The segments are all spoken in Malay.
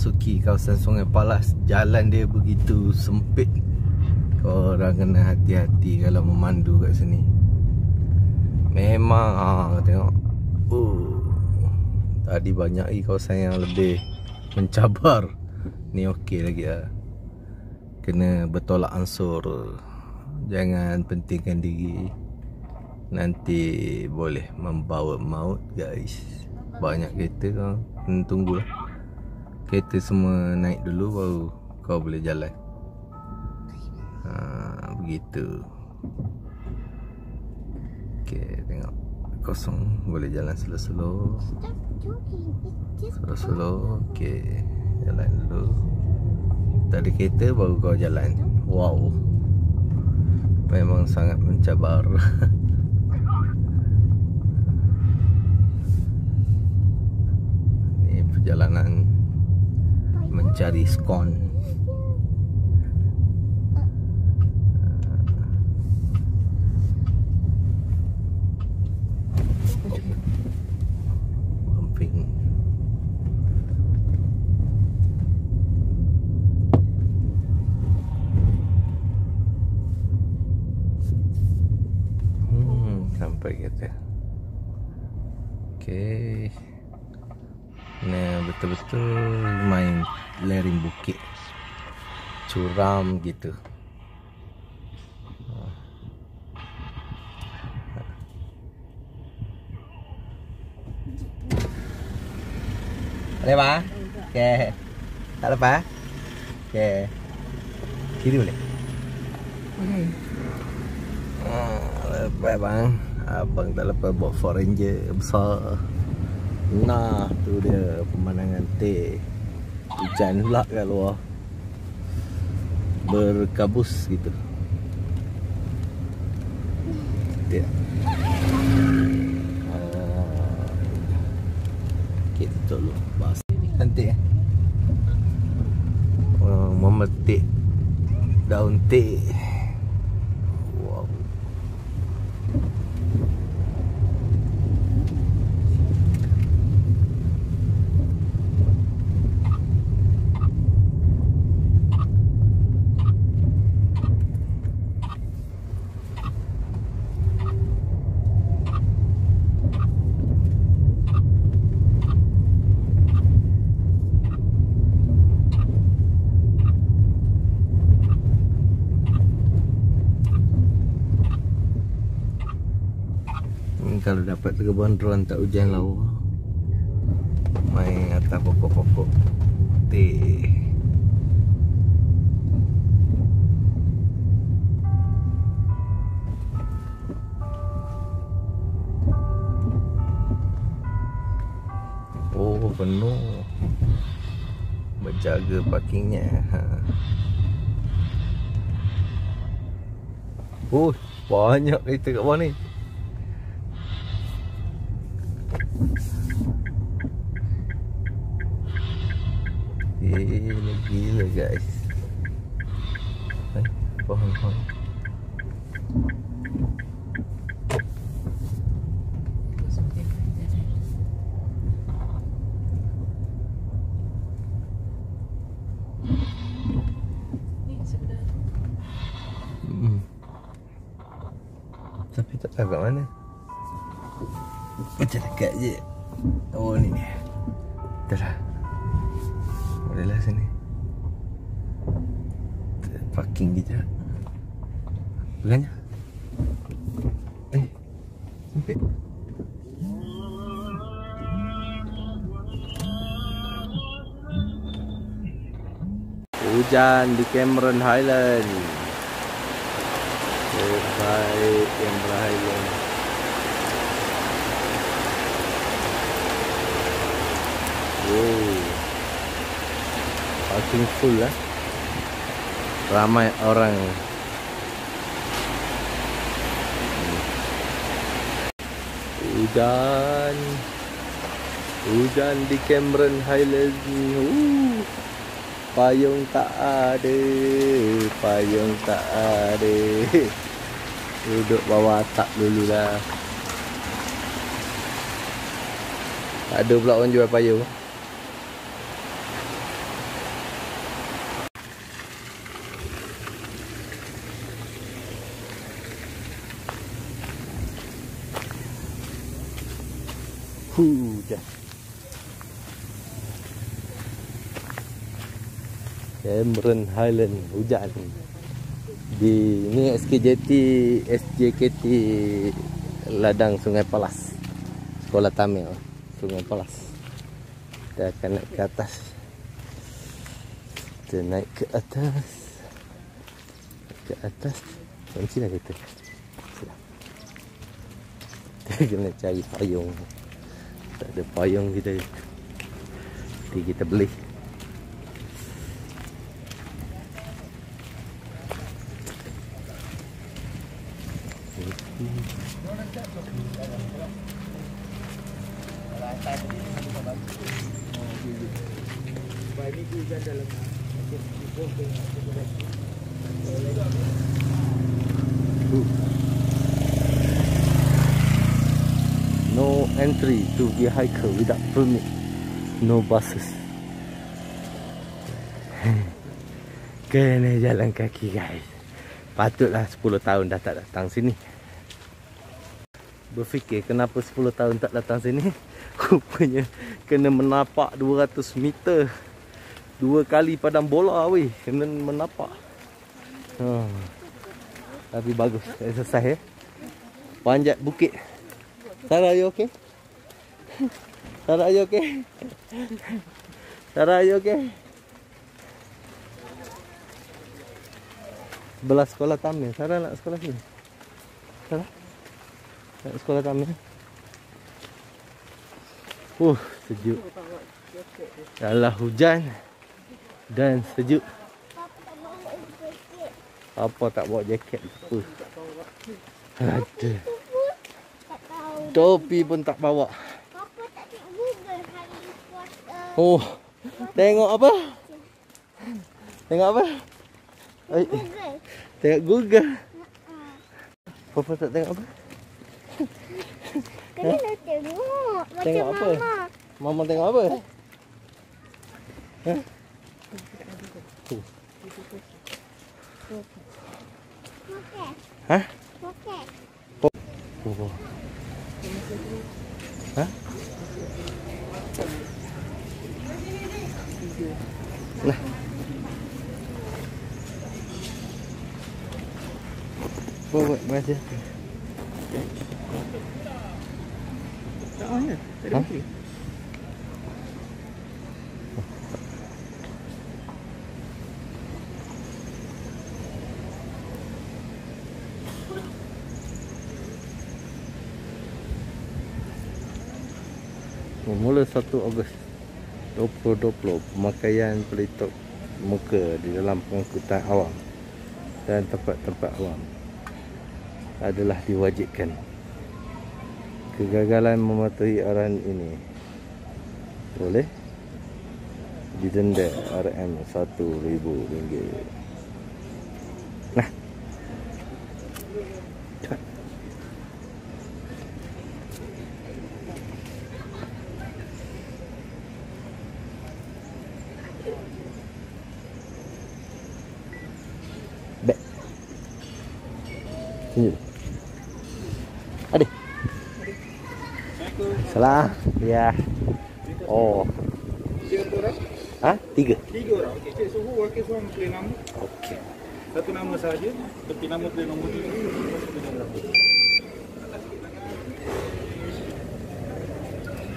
Memasuki kawasan Sungai Palas Jalan dia begitu sempit. Korang kena hati-hati kalau memandu kat sini. Memang ha, Tengok. Uh, Tadi banyak lagi kawasan yang lebih Mencabar. Ni okey lagi lah Kena bertolak ansur. Jangan pentingkan diri. Nanti boleh membawa maut guys. Banyak kereta kau. Kena tunggu lah Kereta semua naik dulu baru kau boleh jalan. Ha, Begitu. Okay tengok. Kosong boleh jalan slow-slow. Slow-slow Okay Jalan dulu. Tak ada kereta baru kau jalan. Wow. Memang sangat mencabar. Ni perjalanan Mencari skon Bumping Hmm, sampai kita. Okey. Nah, betul-betul main lereng bukit. Curam gitu. Boleh pak? Okey. Tak lepas? Okey. Kiri boleh? Boleh. Ah, lepas bang Abang tak lepas bawa Ford Ranger besar Nah tu dia pemandangan teh Hujan pula kat luar. Berkabus gitu. Dia ah, Kita dulu. Bas. Cantik eh. Oh, Memetik. Daun teh Wow Kalau dapat terbang drone tak hujan lawa. Main atas pokok-pokok. Teh. Oh penuh. Berjaga parkingnya. Ha. Oh banyak kereta kat bawah ni Hujan di Cameron Highland. Terbaik Cameron Highland. Wow. Parking full lah Ramai orang. Hujan. Hujan di Cameron Highlands uh, Payung tak ada Payung tak ada. Duduk bawah atap dululah. Tak ada pula orang jual payung. Hujan Cameron Highland hujan. Di ni SKJT SJKT ladang Sungai Palas. Sekolah Tamil Sungai Palas. Kita akan naik ke atas. Kita naik ke atas. Ke atas. Kunci lah kita? Kita kena cari payung. Tak ada payung kita. Jadi kita beli No entry to vehicle without permit. No buses. Kena jalan kaki guys. Patutlah 10 tahun dah tak datang sini. Berfikir kenapa 10 tahun tak datang sini? Rupanya kena menapak 200 meter. Dua kali padang bola weh. Kena menapak. Ha. Tapi bagus. Exercise eh. Panjat bukit. Sarah, you okay? Sarah, you okay? Sarah, you okay? Sebelah sekolah Tamil. Sarah nak sekolah sini. Sarah? Nak sekolah Tamil. Uh, sejuk. Dalam hujan dan sejuk. Apa tak bawa jaket? Apa? Tahu. Topi pun tak bawa. Oh. Tengok apa? Tengok apa? Google. tengok Google. Papa tak tengok apa? Kena tengok. Macam Tengok apa? mama. Mama tengok apa? Okey. Ha? Okey. Oh. Ha? Nah. Bawa macam Ha? Mula 1 Ogos 2020 pemakaian pelitup muka di dalam pengangkutan awam dan tempat-tempat awam adalah diwajibkan. Kegagalan mematuhi arahan ini boleh didenda RM RM1,000. Nah. Cepat. Back. Sini. Adik. Salah. Ya. Oh. Ah, tiga. Tiga orang. Okey, cik suhu wakil suam pilih nama. Okey. Saja. Tapi nama pilih nombor tiga. Pilih nombor berapa?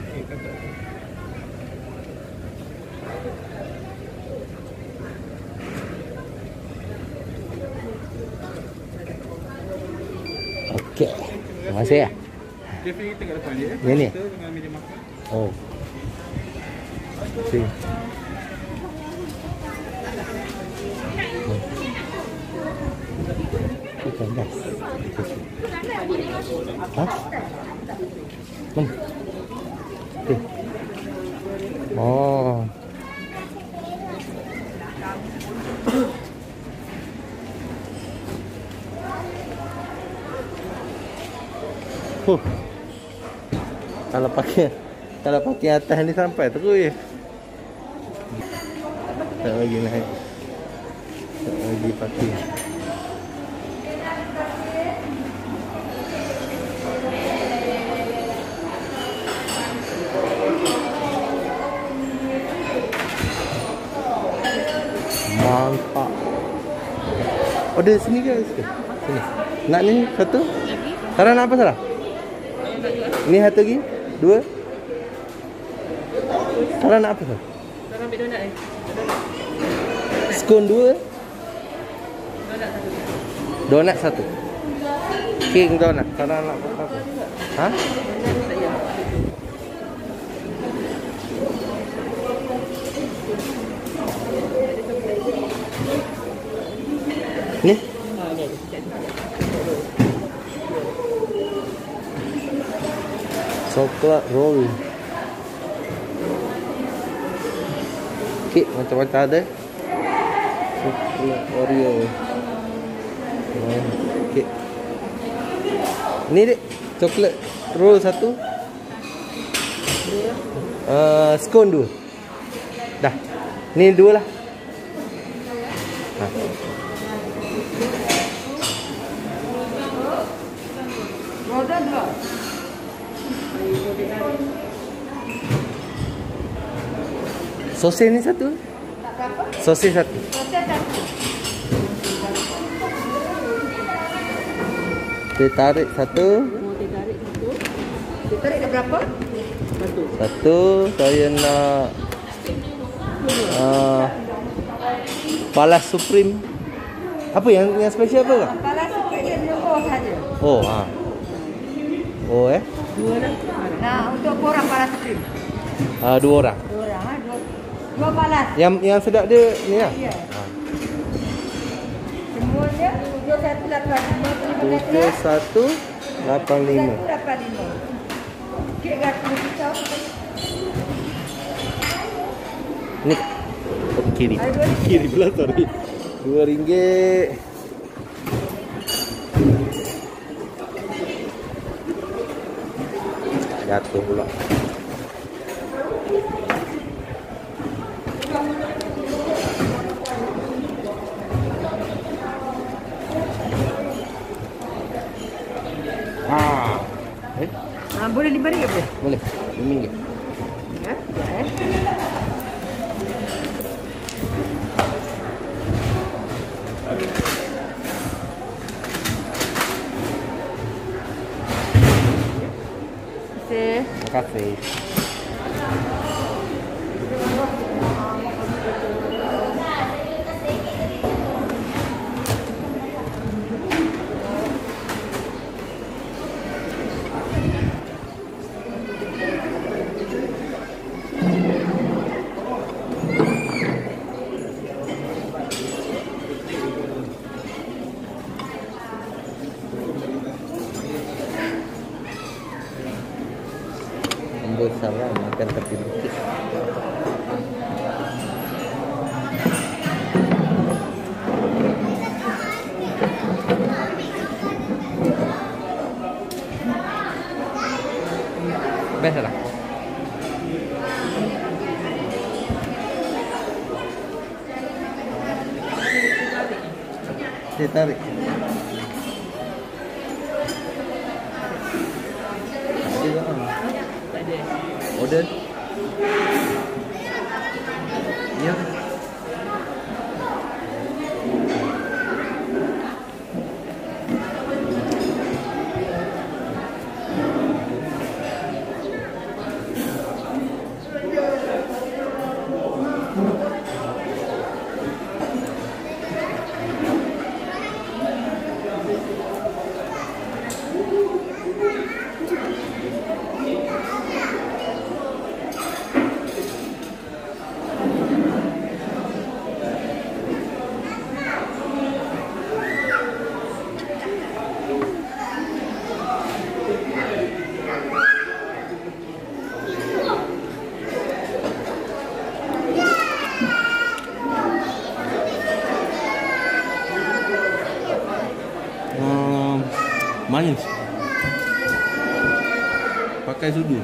Okey, kata. Okey. Terima kasih ya. Kat depan dia. eh. Yang ni? Kita dengan meja makan. Oh. Ikan gas. Ha? Okey. Oh. Huh. Kalau pakai kalau pakai atas ni sampai terus je. Tak lagi naik. Tak lagi pakai. Order sini ke? Sini. Nak ni satu? Sarah nak apa Sarah? Ni satu lagi? Dua? Sarah nak apa Sarah? Sarah ambil donat eh. Skon dua? Donat satu. King donat. Sarah nak apa? Ha? Coklat roll. Kek macam-macam ada. Coklat Oreo. Kek. Ni dek, coklat roll satu. Uh, scone dua. Dah. Ni dua lah. Ha. Sosis ni satu. Sosis satu. Teh tarik satu. Teh tarik berapa? Satu. Satu. Saya nak uh, Palas Supreme. Apa yang yang special apa dia dua saja. Oh, ha. Oh eh. Dua dah. Nah, untuk korang palas krim. Uh, dua orang. Dua orang ha, dua. Dua palas. Yang yang sedap dia ni lah. Ya. Ha. Semuanya tujuh satu lapan lima Tujuh satu lapan lima. Satu lapan lima. Kek ratus kita. Ni oh, kiri. Dua. Kiri pula sorry. Dua ringgit. satu pula Ah. Eh? Ah, boleh RM5 boleh? Boleh, RM5 Pakai sudu.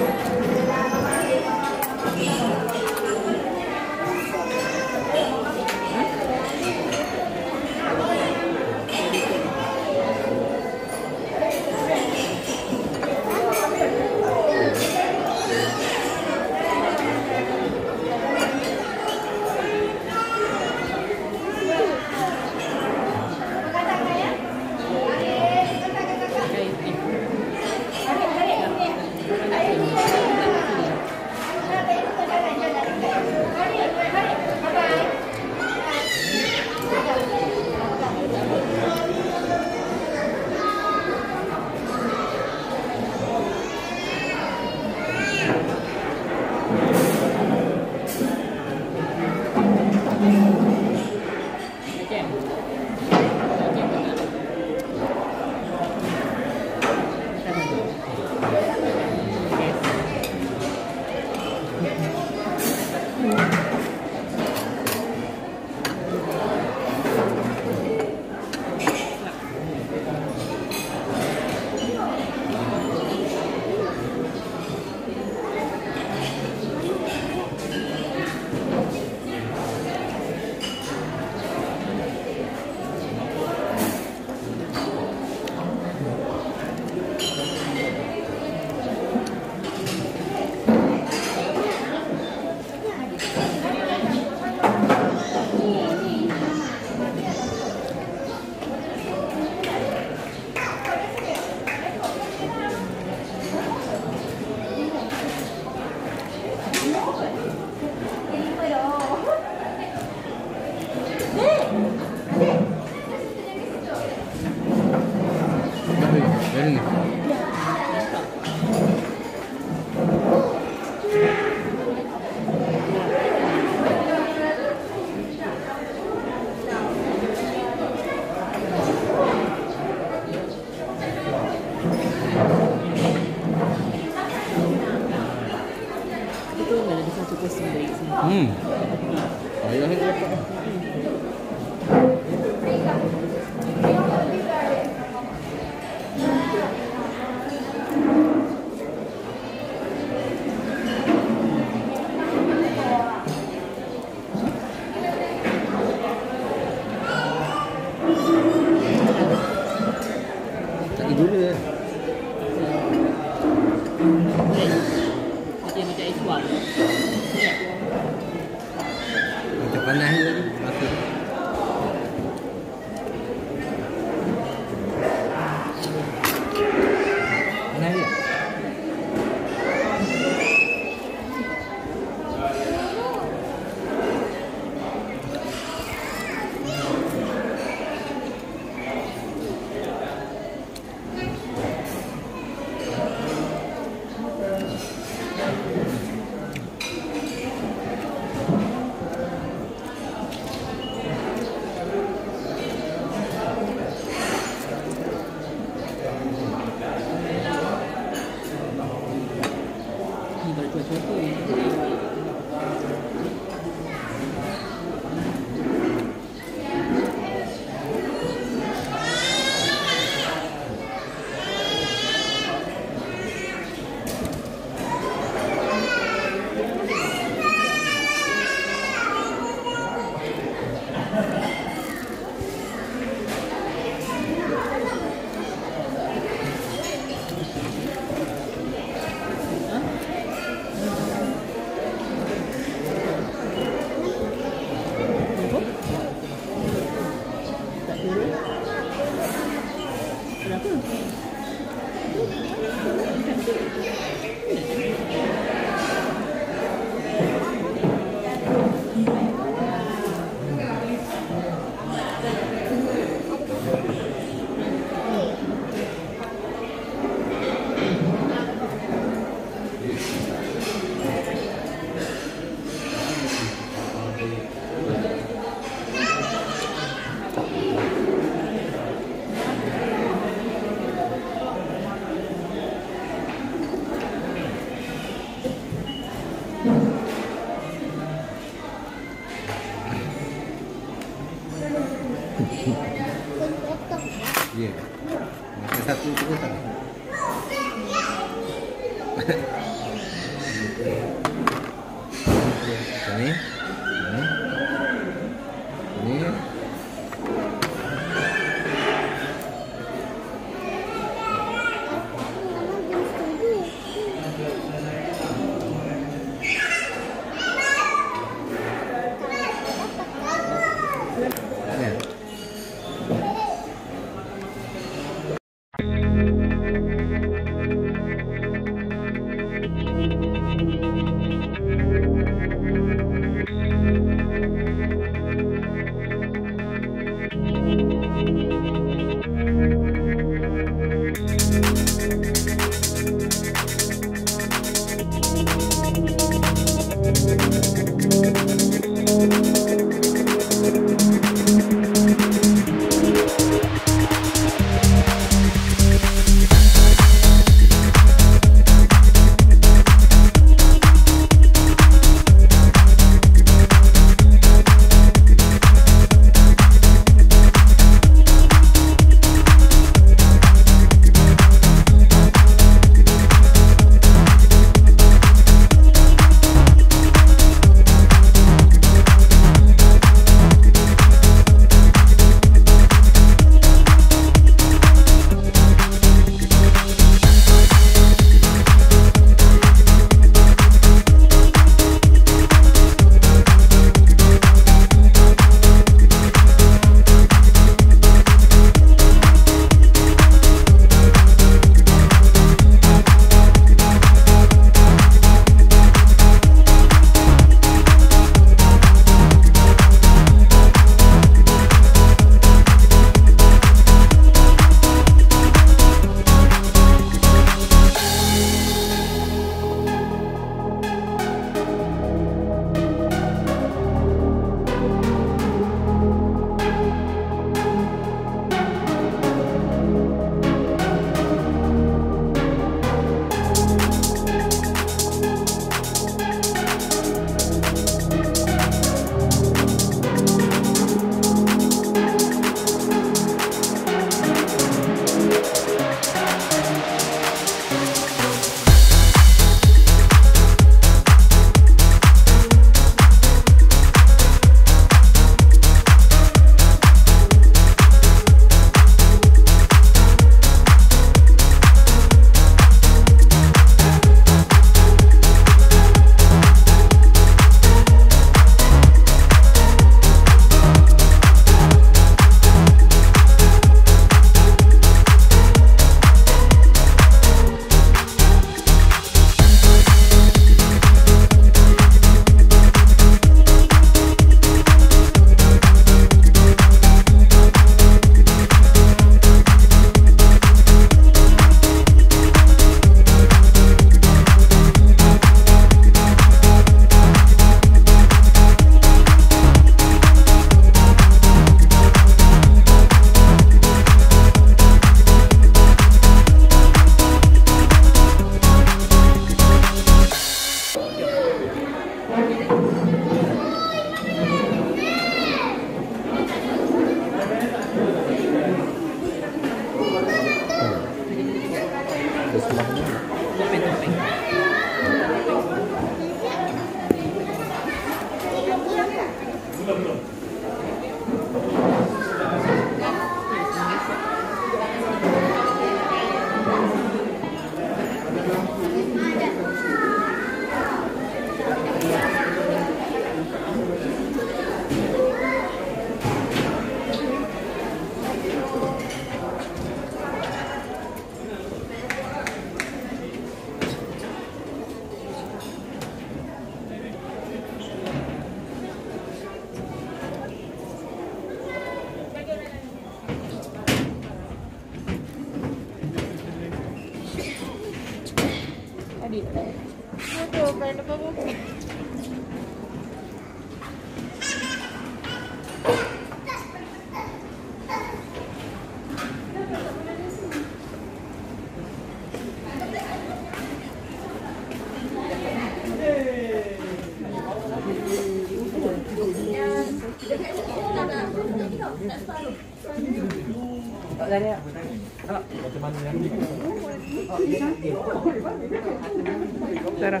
Sarah.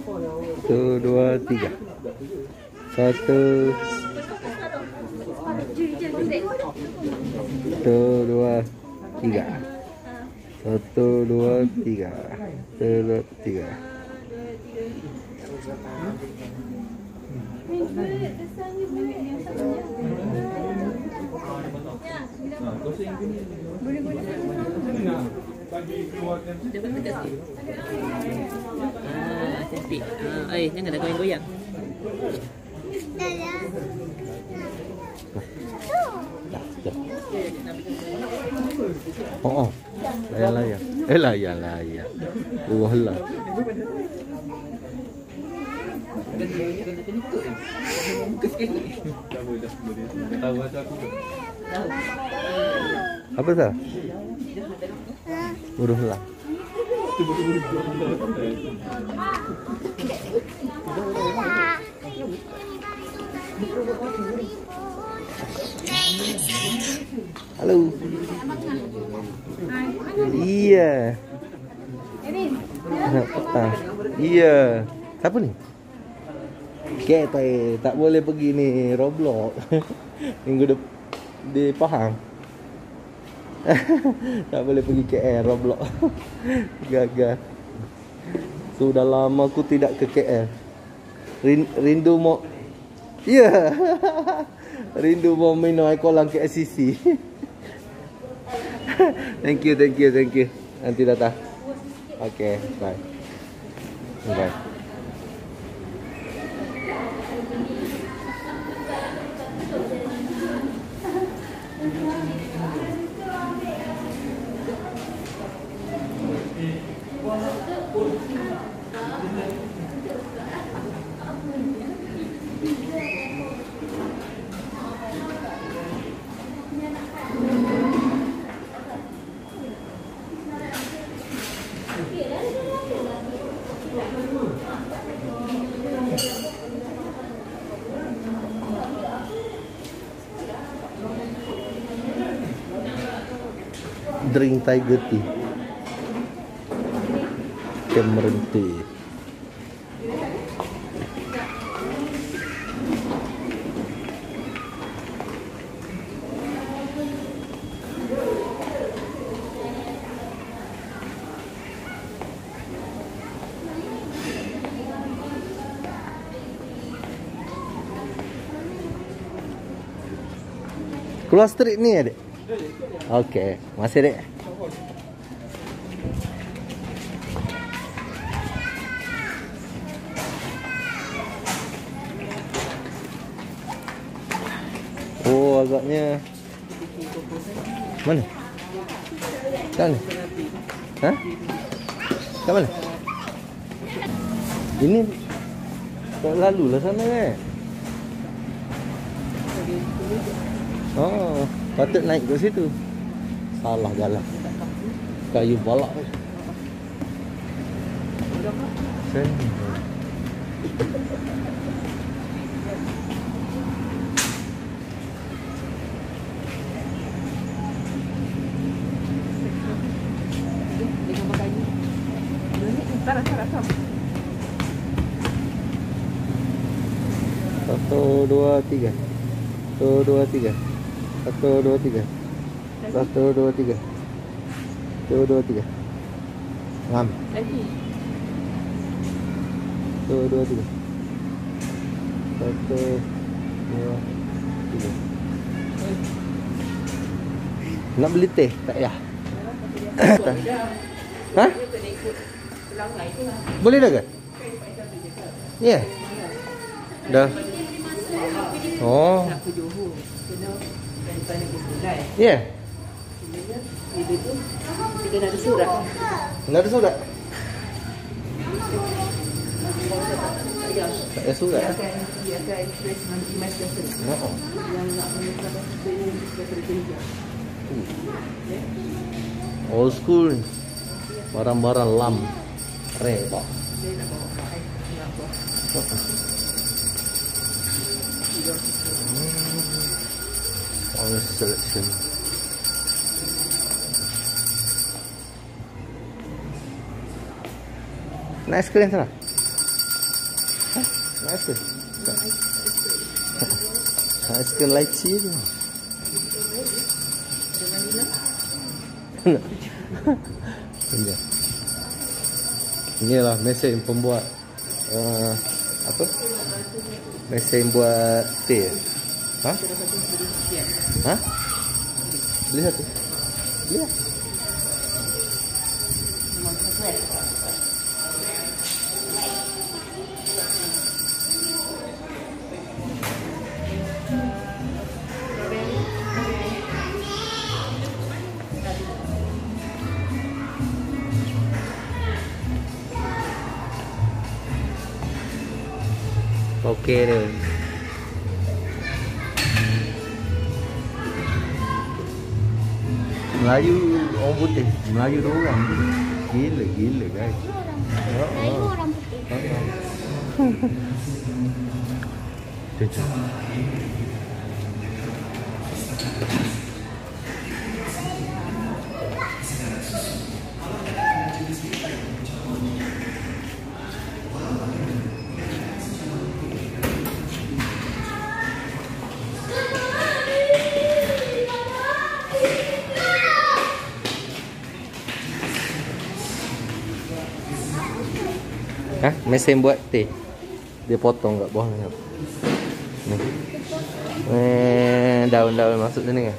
Satu, dua, tiga. Satu. Satu, dua, tiga. Satu, dua, tiga. Satu, dua, tiga. Ah, cantik. Ah, eh, jangan dah goyang-goyang. Ya. Oh, oh. Layan, layan. Eh, layan, layan. Wah lah. Apa sah? Huruf lah. Halo. Iya. Anak petang. Iya. Siapa ni? Kita tak boleh pergi ni Roblox. Minggu depan di Pahang. tak boleh pergi KL Roblox. Gagal. Sudah lama aku tidak ke KL. Rin, rindu mau Ya. Yeah. rindu mau minum air kolam ke SCC. thank you, thank you, thank you. Nanti datang. Okay, bye. Bye. Tiger tea. Cameron tea. Keluar street ni adik? Okey, masih dek. Agaknya Mana? Kat mana? Ha? Kat mana? Ini tak lalu lah sana kan? Oh, patut naik ke situ. Salah jalan. Kayu balak. Sini. Sarah, Sarah, Sarah. Satu, dua, tiga. Satu, dua, tiga. Satu, dua, tiga. Satu, dua, tiga. Satu, dua, tiga. Lagi. Satu, dua, tiga. Satu, dua, tiga. Nak beli teh? Tak payah. Tak. ha? Boleh dah ke? Ya. Yeah. Dah. Oh. Nak ke Johor. Kena daripada Bukulai. Ya. Yeah. Dia tu, kita kena ada surat. Nak ada surat? Ya. Tak ada surat. Dia akan, dia akan express nanti masa Oh. yang nak menyelesaikan sesuatu daripada kerja. Old school. Barang-barang lam. Rebak. Dia nak bawa kat air. Buat. All selection. Ha? Nak es krim? Nak es krim lychee tu. Ini. Inilah mesin pembuat uh, apa? Mesin buat teh. Ha? Ha? Beli satu. Beli lah. Putih. Melayu tu orang. Gila gila guys. Melayu orang putih. Cucu. Ha? Mesin buat teh. Dia potong kat bawah ni. Ni. Eh, daun-daun masuk sini kan?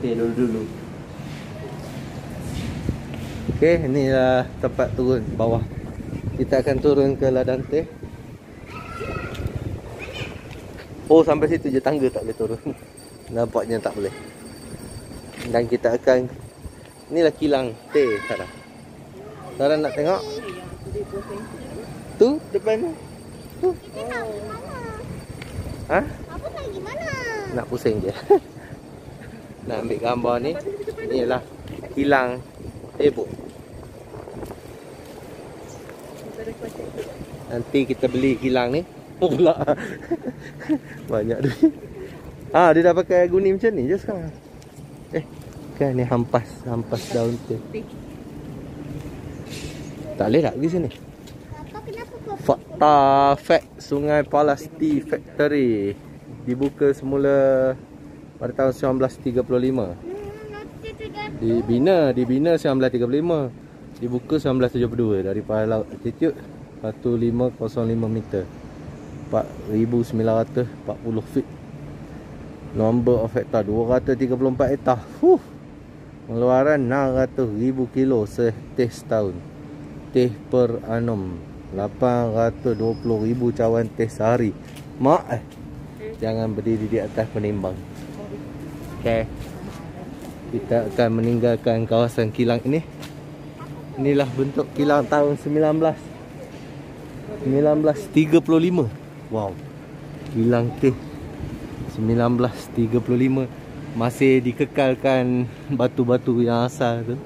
Teh dulu-dulu. Okey, inilah tempat turun bawah. Kita akan turun ke ladang teh. Oh, sampai situ je tangga tak boleh turun. Nampaknya tak boleh. Dan kita akan Inilah kilang teh Sarah. Sarah nak tengok? Tu depan tu. Tu. Kita nak pergi mana? Ha? Apa nak pergi mana? Nak pusing je. nak ambil gambar ni. Inilah kilang tebuk. Nanti kita beli kilang ni. Oh pula. Banyak duit. Ah, dia dah pakai guni macam ni je sekarang. Eh, kan ni hampas, hampas daun teh. Tak boleh tak pergi sini? Fakta Fact Sungai Palas Tea Factory dibuka semula pada tahun 1935. Hmm, nanti tu kan. Dibina, dibina 1935. Dibuka 1972 daripada laut altitude 1505 meter. 4940 feet. Number of hektar 234 hektar. Huh. Pengeluaran 600,000 kilo seteh setahun. Teh per annum 820,000 cawan teh sehari. Mak eh. Jangan berdiri di atas penimbang. Okay. Kita akan meninggalkan kawasan kilang ini. Inilah bentuk kilang tahun 19 1935. Wow. Kilang teh 1935 masih dikekalkan batu-batu yang asal tu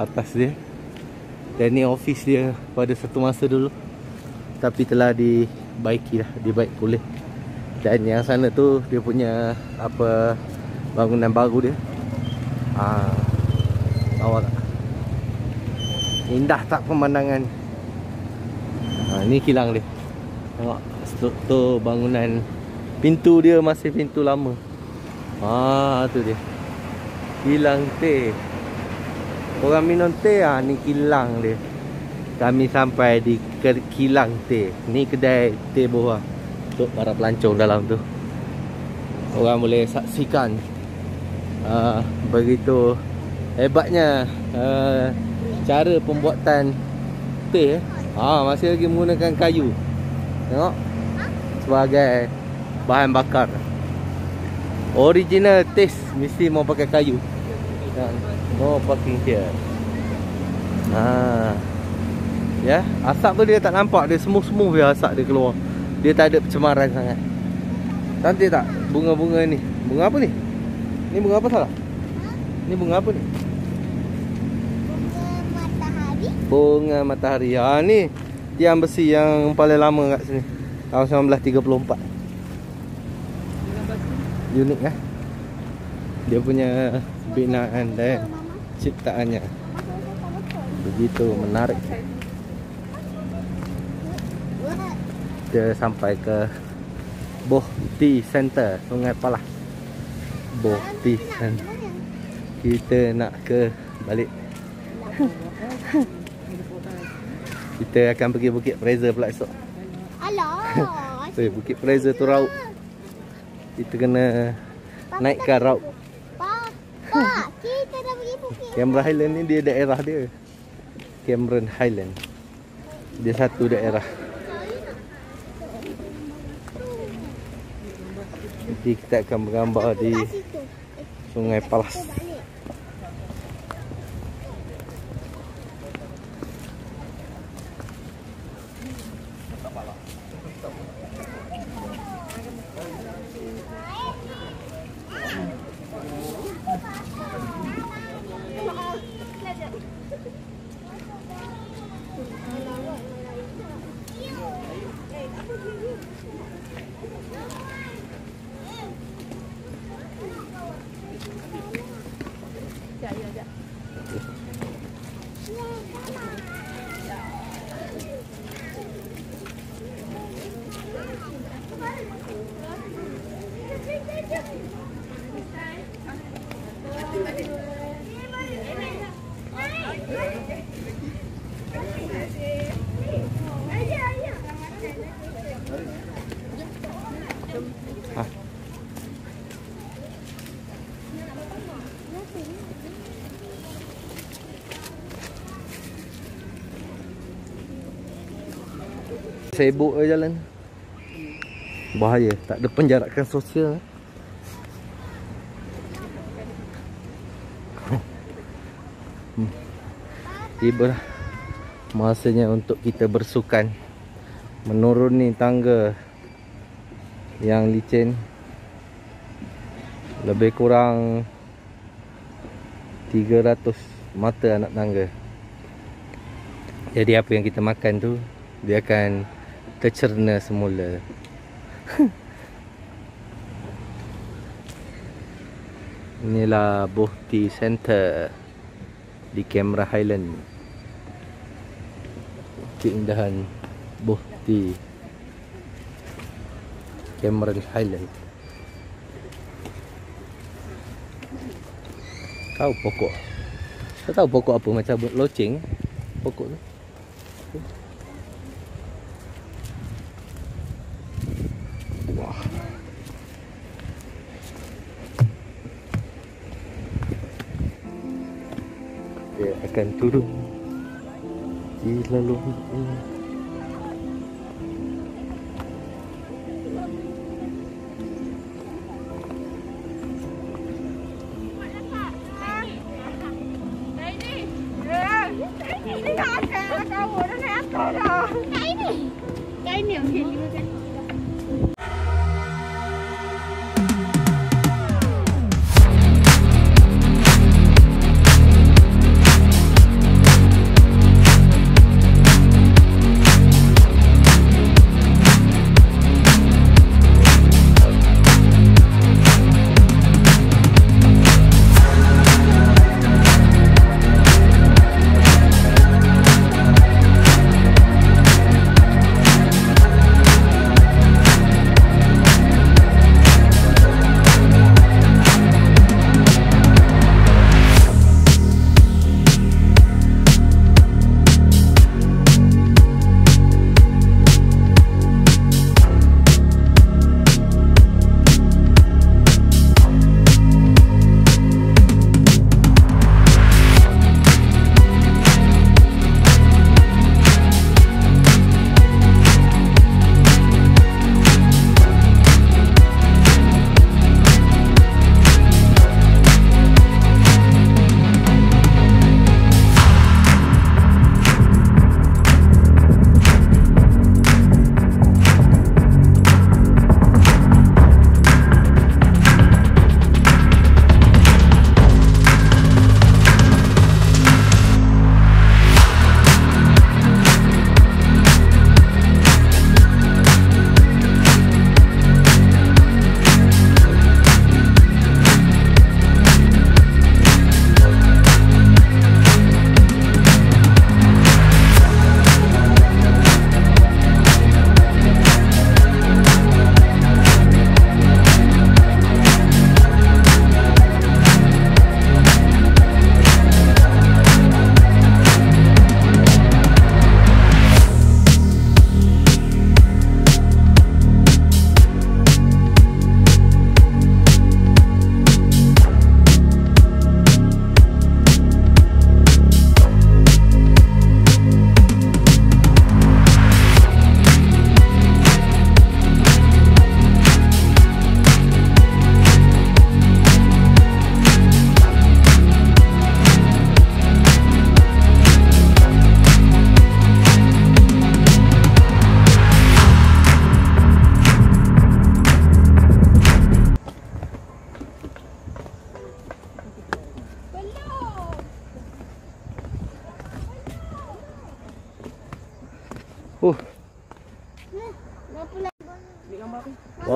atas dia. Dan ni office dia pada satu masa dulu. Tapi telah di baiki dah dia baik pulih dan yang sana tu dia punya apa bangunan baru dia. Ah awak tak? Indah tak pemandangan? Ha, ni kilang dia. Tengok struktur bangunan. Pintu dia masih pintu lama. Ah tu dia. Kilang teh. Orang minum teh ah ni kilang dia. Kami sampai di kilang teh. Ni kedai teh bawah untuk para pelancong dalam tu. Orang boleh saksikan uh, begitu. Hebatnya uh, cara pembuatan teh eh. ha, masih lagi menggunakan kayu. Tengok. Sebagai bahan bakar. Original taste mesti mau pakai kayu. No parking here ya asap tu dia tak nampak. Dia semua-semua dia asap dia keluar. Dia tak ada pencemaran sangat. Cantik tak? Bunga-bunga ni? Bunga apa ni? Ni bunga apa salah? Ni bunga apa ni? Bunga matahari. Bunga matahari. Ha ni tiang besi yang paling lama kat sini. Tahun 1934. Unik eh. Dia punya binaan dan ciptaannya. Begitu menarik. Kita sampai ke Boh Tea Center Sungai Palas. Tea Center. Kita nak ke balik. Kita akan pergi Bukit Fraser pula esok. Alah. Eh, Bukit Fraser tu raut. Kita kena naikkan raut. Pak, kita dah pergi bukit. Cameron Highland ni dia daerah dia. Cameron Highland. Dia satu daerah. Nanti kita akan bergambar di. Sungai Palas. Sibuk je jalan. Bahaya, tak ada penjarakan sosial. Hmm. Tiba dah masanya untuk kita bersukan menuruni tangga yang licin lebih kurang 300 mata anak tangga jadi apa yang kita makan tu dia akan tercerna semula. Inilah Bohti Center di Camera Highland. Keindahan Bohti Cameron Highland. Tahu pokok? Kau tahu pokok apa macam loceng Pokok tu akan turun. Di lalu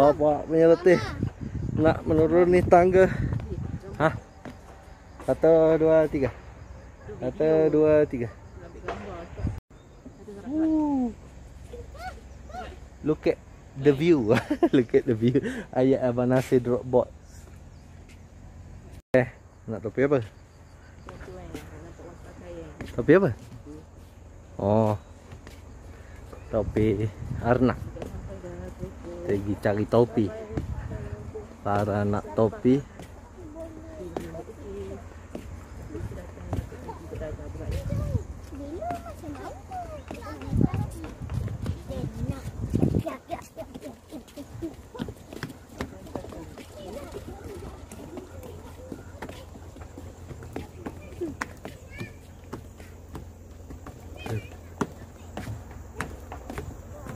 bapak punya letih nak menuruni tangga. Hah? Satu, dua, tiga. Satu, dua, tiga. Look at the view. Look at the view. Ayat Abang Nasir drop box. Eh, nak topi apa? Topi apa? Oh. Topi arnak. Pergi cari topi. Para nak topi.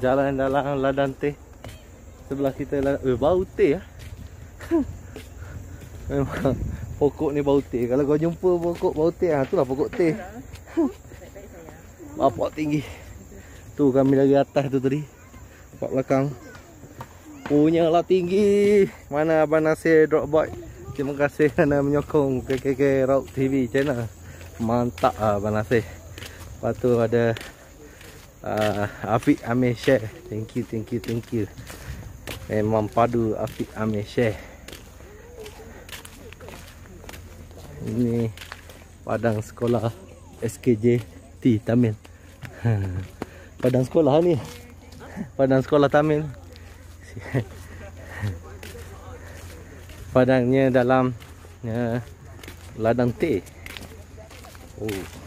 Jalan dalam ladang teh. Sebelah kita ladang. Eh, bau teh ah. Memang pokok ni bau teh. Kalau kau jumpa pokok bau teh, ah itulah pokok teh. Bapak tinggi. Tu kami lagi atas tu tadi. Bapak belakang. Punya lah tinggi. Mana Abang Nasir drop boy. Terima kasih kerana menyokong KKK Rock TV channel. Mantap ah, Abang Nasir. Lepas tu ada uh, Afiq Amir share. Thank you, thank you, thank you. Memang padu Afiq Amir share. Ini padang sekolah SKJ T Tamil. Padang sekolah ni. Padang sekolah Tamil. Padangnya dalam ya, ladang teh. Oh.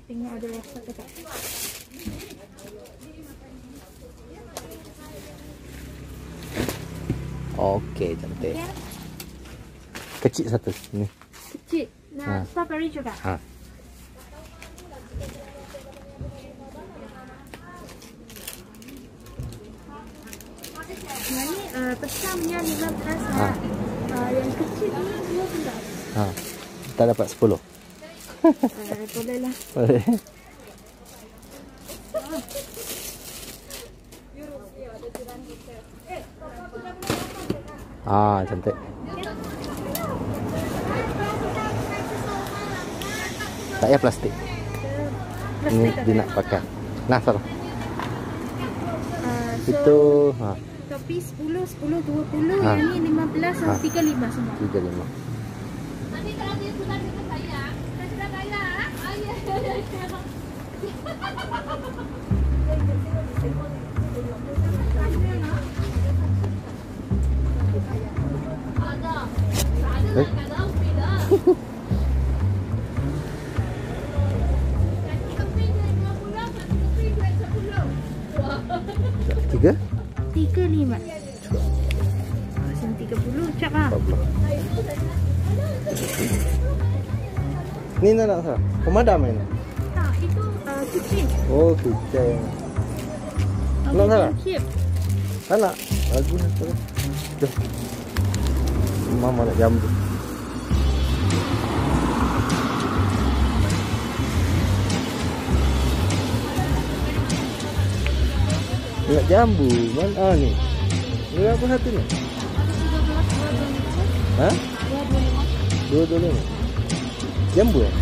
Check tengok ada rasa ke tak. Okey, cantik. Ya. Kecil satu. Ni. Kecil. Nah, Ha. strawberry juga. Ha. Yang ni uh, pesamnya lima belas Ha. lah. Uh, yang kecil ni dua belas. Ha. Tak dapat 10. Uh, boleh lah. Boleh. Ah, cantik. Tak payah plastik. Ni Plastik dia nak pakai. Nah, salah. Uh, so, Itu ha, topi 10, 10, 20. Ha. Yang ni 15, Ha. 35 semua. 35. Nanti kalau dia sudah dengan saya, saya sudah bayar. Ah, ya, ya, ya. Ada. Ada Eh? nak ada upih dah. Satu keping duit 20, satu keping duit 10. Wah. Tiga? 35. Ah, Sini 30, cap. 40. Ni nak nak salah. Pemadam ini. Oh, kucing. Uh, Nak tak? Chip. Tak nak. Lagu nak terus. Jom. Mama nak jambu. Nak jambu. Mana ah, ni? Ni apa satu ni? Ha? Dua dua lima. Jambu ya?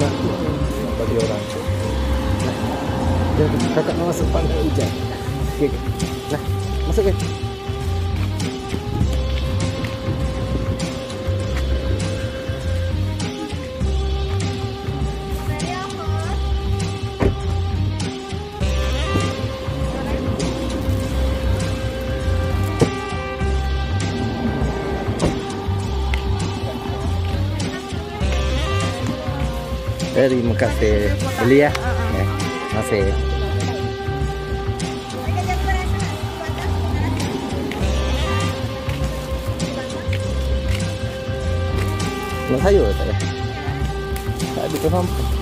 Nak bagi orang tu. Nah. Kakak nak masuk pantai hujan. Okey. Nah, masuk Terima kasih. Beli ya. Ya. Terima kasih. Nak sayur tak ya? Tak ada tu hampa.